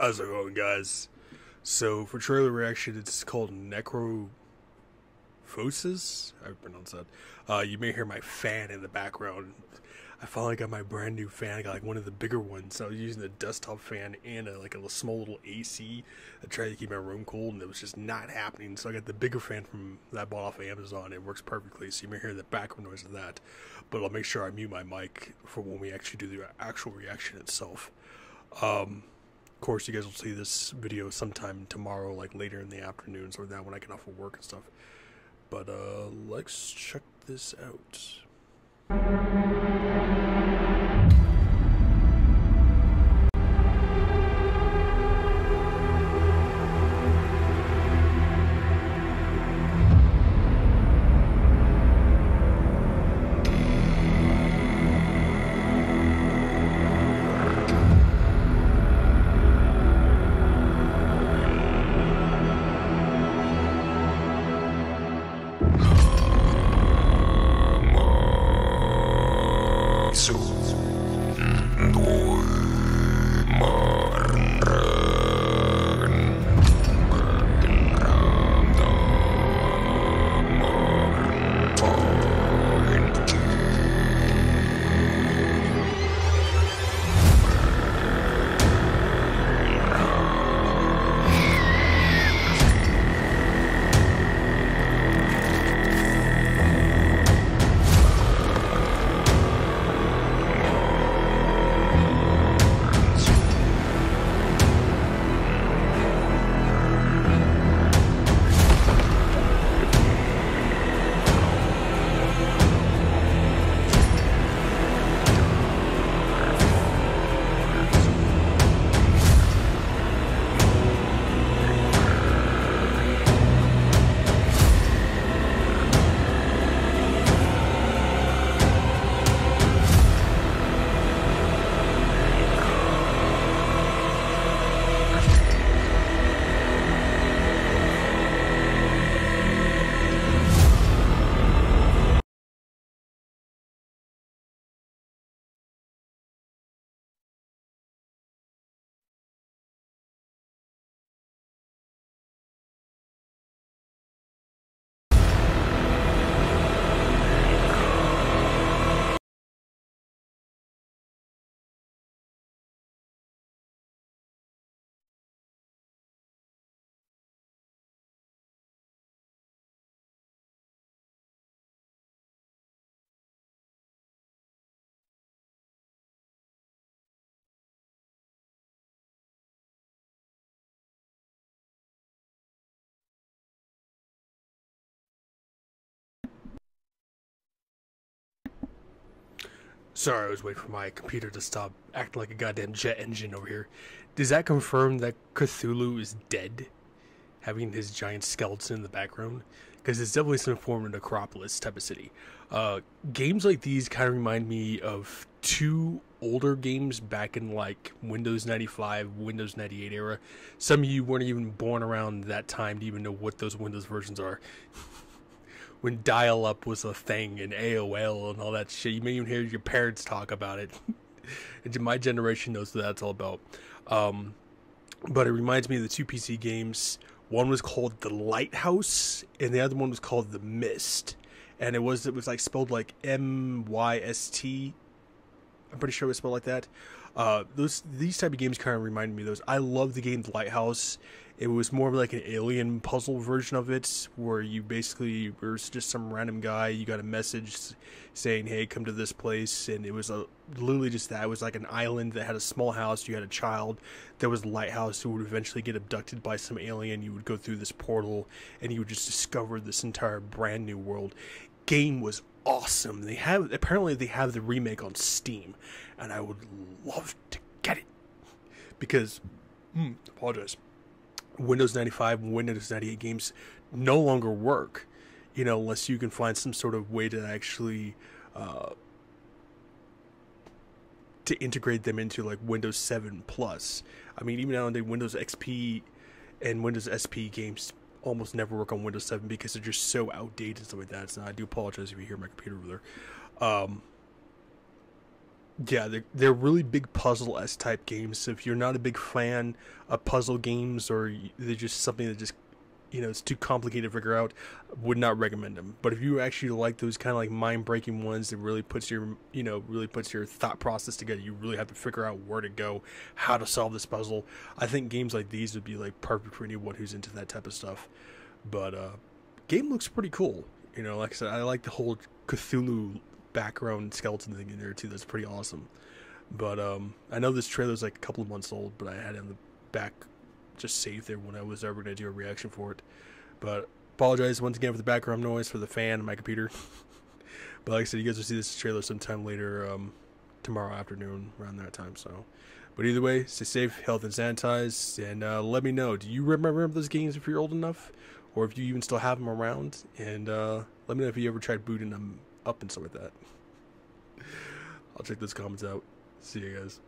How's it going, guys? So, for trailer reaction, it's called Necrophosis. I pronounce that. Uh, you may hear my fan in the background. I finally got my brand new fan. I got like one of the bigger ones. So I was using a desktop fan and a, like a small little AC to try to keep my room cool, and it was just not happening. So I got the bigger fan from that I bought off of Amazon. It works perfectly, so you may hear the background noise of that. But I'll make sure I mute my mic for when we actually do the actual reaction itself. Um, of course, you guys will see this video sometime tomorrow, like later in the afternoons or that when I get off of work and stuff. But uh, let's check this out. Sorry, I was waiting for my computer to stop acting like a goddamn jet engine over here. Does that confirm that Cthulhu is dead? Having his giant skeleton in the background? Because it's definitely some form of necropolis type of city. Uh, games like these kind of remind me of two older games back in like Windows 95, Windows 98 era. Some of you weren't even born around that time to even know what those Windows versions are. When dial up was a thing and AOL and all that shit. You may even hear your parents talk about it. my generation knows what that's all about. Um, but it reminds me of the two PC games. One was called The Lighthouse, and the other one was called The Myst. And it was it was like spelled like M Y S T. I'm pretty sure it was spelled like that. Uh, those these type of games kind of remind me of those. I love the game The Lighthouse. It was more of like an alien puzzle version of it, where you basically were just some random guy. You got a message saying, "Hey, come to this place," and it was a literally just that. It was like an island that had a small house. You had a child. There was a lighthouse who would eventually get abducted by some alien. You would go through this portal, and you would just discover this entire brand new world. Game was awesome. They have apparently they have the remake on Steam, and I would love to get it because mm, apologize. Windows 95 and Windows 98 games no longer work, you know, unless you can find some sort of way to actually uh, to integrate them into like Windows 7 Plus. I mean, even now nowadays, Windows XP and Windows SP games almost never work on Windows 7 because they're just so outdated and stuff like that. So I do apologize if you hear my computer over there. Um, Yeah, they're, they're really big puzzle s type games. So if you're not a big fan of puzzle games or they're just something that just you know it's too complicated to figure out, would not recommend them. But if you actually like those kind of like mind breaking ones that really puts your you know really puts your thought process together, you really have to figure out where to go, how to solve this puzzle. I think games like these would be like perfect for anyone who's into that type of stuff. But uh, game looks pretty cool. You know, like I said, I like the whole Cthulhu background skeleton thing in there too. That's pretty awesome. But um, I know this trailer's like a couple of months old, but I had it in the back just saved there when I was ever going to do a reaction for it. But apologize once again for the background noise for the fan on my computer. but like I said, you guys will see this trailer sometime later, um, tomorrow afternoon around that time. So, but either way, stay safe, health and sanitize, and uh, let me know. Do you remember those games if you're old enough, or if you even still have them around? And uh, let me know if you ever tried booting them up and stuff like that. I'll check those comments out. See you guys.